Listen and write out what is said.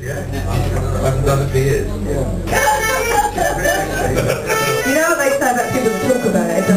Yeah. I haven't done it for years. Yeah. You know what they say that people talk about it, it